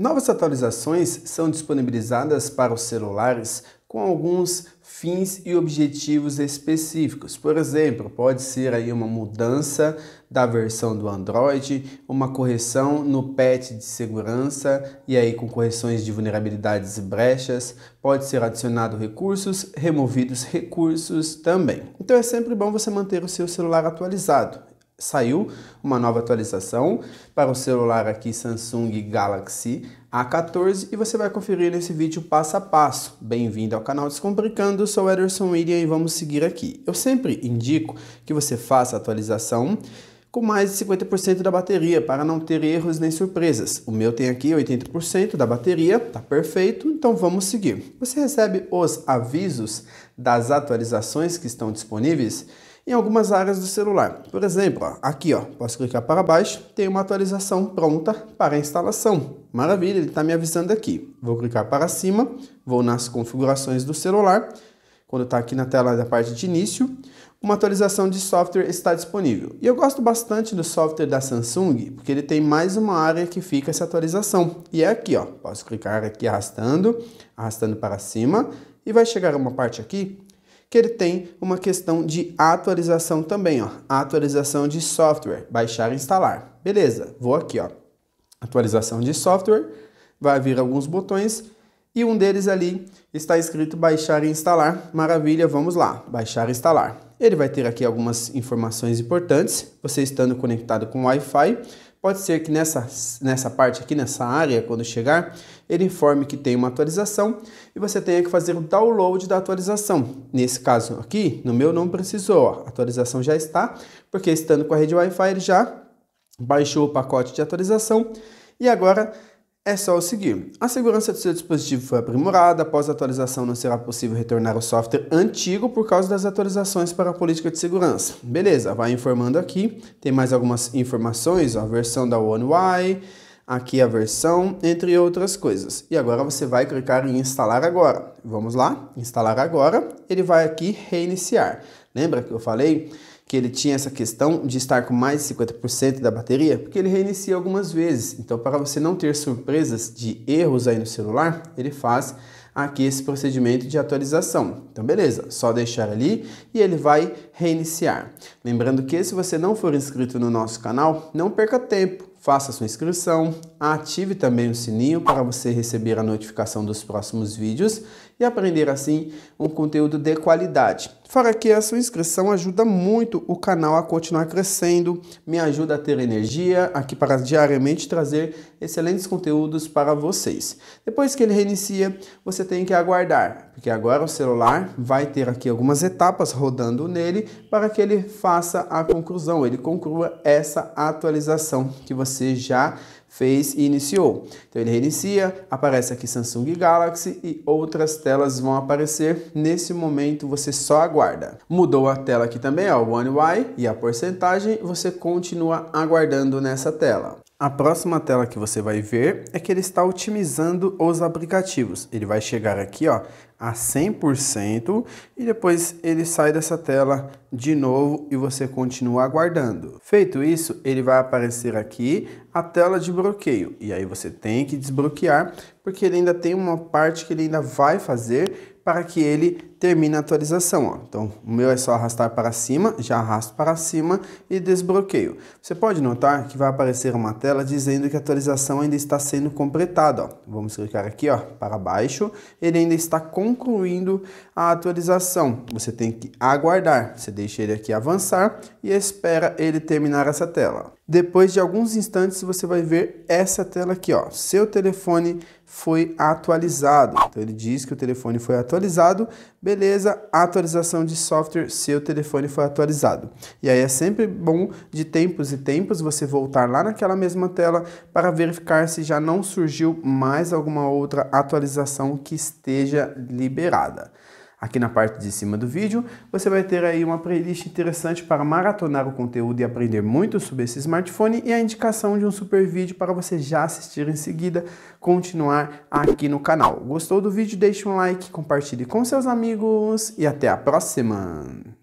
Novas atualizações são disponibilizadas para os celulares com alguns fins e objetivos específicos. Por exemplo, pode ser aí uma mudança da versão do Android, uma correção no patch de segurança e aí com correções de vulnerabilidades e brechas, pode ser adicionado recursos, removidos recursos também. Então é sempre bom você manter o seu celular atualizado saiu uma nova atualização para o celular aqui Samsung Galaxy A14 e você vai conferir nesse vídeo passo a passo. Bem-vindo ao canal Descomplicando, sou Ederson William e vamos seguir aqui. Eu sempre indico que você faça a atualização com mais de 50% da bateria para não ter erros nem surpresas. O meu tem aqui 80% da bateria, tá perfeito, então vamos seguir. Você recebe os avisos das atualizações que estão disponíveis em algumas áreas do celular. Por exemplo, ó, aqui ó, posso clicar para baixo, tem uma atualização pronta para instalação. Maravilha, ele está me avisando aqui. Vou clicar para cima, vou nas configurações do celular. Quando está aqui na tela da parte de início, uma atualização de software está disponível. E eu gosto bastante do software da Samsung, porque ele tem mais uma área que fica essa atualização. E é aqui, ó. Posso clicar aqui arrastando, arrastando para cima, e vai chegar uma parte aqui que ele tem uma questão de atualização também, ó, atualização de software, baixar e instalar. Beleza, vou aqui, ó, atualização de software, vai vir alguns botões e um deles ali está escrito baixar e instalar. Maravilha, vamos lá, baixar e instalar. Ele vai ter aqui algumas informações importantes, você estando conectado com Wi-Fi, Pode ser que nessa, nessa parte aqui, nessa área, quando chegar, ele informe que tem uma atualização e você tenha que fazer o download da atualização. Nesse caso aqui, no meu não precisou, a atualização já está, porque estando com a rede Wi-Fi ele já baixou o pacote de atualização e agora é só o seguir. A segurança do seu dispositivo foi aprimorada, após a atualização não será possível retornar ao software antigo por causa das atualizações para a política de segurança. Beleza, vai informando aqui, tem mais algumas informações, ó, a versão da One UI, aqui a versão, entre outras coisas. E agora você vai clicar em instalar agora. Vamos lá, instalar agora, ele vai aqui reiniciar. Lembra que eu falei que ele tinha essa questão de estar com mais de 50% da bateria, porque ele reinicia algumas vezes. Então, para você não ter surpresas de erros aí no celular, ele faz aqui esse procedimento de atualização. Então, beleza, só deixar ali e ele vai reiniciar. Lembrando que se você não for inscrito no nosso canal, não perca tempo faça sua inscrição, ative também o sininho para você receber a notificação dos próximos vídeos e aprender assim um conteúdo de qualidade. Fora que a sua inscrição ajuda muito o canal a continuar crescendo, me ajuda a ter energia aqui para diariamente trazer excelentes conteúdos para vocês. Depois que ele reinicia, você tem que aguardar, porque agora o celular vai ter aqui algumas etapas rodando nele para que ele faça a conclusão, ele conclua essa atualização que você já fez e iniciou. Então ele reinicia, aparece aqui Samsung Galaxy e outras telas vão aparecer. Nesse momento você só aguarda. Mudou a tela aqui também, ó, One UI e a porcentagem, você continua aguardando nessa tela. A próxima tela que você vai ver é que ele está otimizando os aplicativos. Ele vai chegar aqui ó, a 100% e depois ele sai dessa tela de novo e você continua aguardando. Feito isso, ele vai aparecer aqui a tela de bloqueio e aí você tem que desbloquear porque ele ainda tem uma parte que ele ainda vai fazer para que ele termine a atualização. Ó. Então, o meu é só arrastar para cima, já arrasto para cima e desbloqueio. Você pode notar que vai aparecer uma tela dizendo que a atualização ainda está sendo completada. Ó. Vamos clicar aqui ó, para baixo, ele ainda está concluindo a atualização. Você tem que aguardar, você deixa ele aqui avançar e espera ele terminar essa tela. Depois de alguns instantes você vai ver essa tela aqui, ó. Seu telefone foi atualizado. Então ele diz que o telefone foi atualizado. Beleza, atualização de software, seu telefone foi atualizado. E aí é sempre bom de tempos e tempos você voltar lá naquela mesma tela para verificar se já não surgiu mais alguma outra atualização que esteja liberada. Aqui na parte de cima do vídeo, você vai ter aí uma playlist interessante para maratonar o conteúdo e aprender muito sobre esse smartphone e a indicação de um super vídeo para você já assistir em seguida, continuar aqui no canal. Gostou do vídeo? Deixe um like, compartilhe com seus amigos e até a próxima!